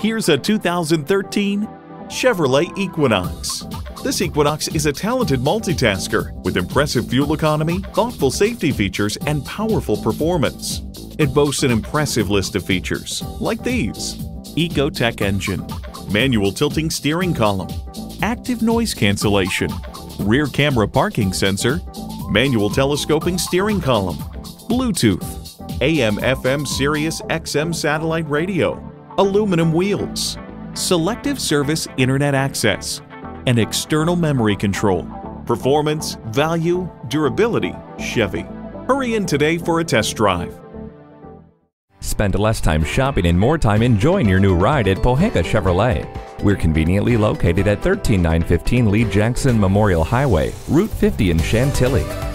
Here's a 2013 Chevrolet Equinox. This Equinox is a talented multitasker with impressive fuel economy, thoughtful safety features, and powerful performance. It boasts an impressive list of features, like these Ecotec engine, manual tilting steering column, active noise cancellation, rear camera parking sensor, manual telescoping steering column, Bluetooth, AM FM Sirius XM satellite radio, aluminum wheels, selective service internet access, and external memory control. Performance, value, durability, Chevy. Hurry in today for a test drive. Spend less time shopping and more time enjoying your new ride at Pohanka Chevrolet. We're conveniently located at 13915 Lee Jackson Memorial Highway, Route 50 in Chantilly.